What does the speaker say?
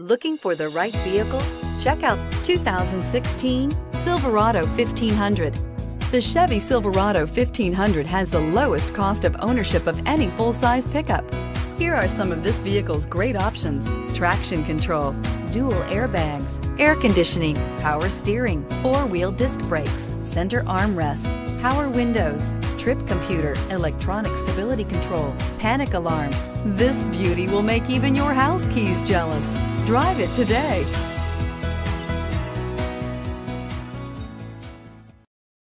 Looking for the right vehicle? Check out 2016 Silverado 1500. The Chevy Silverado 1500 has the lowest cost of ownership of any full-size pickup. Here are some of this vehicle's great options. Traction control, dual airbags, air conditioning, power steering, four-wheel disc brakes, center armrest, power windows, trip computer, electronic stability control, panic alarm. This beauty will make even your house keys jealous. Drive it today.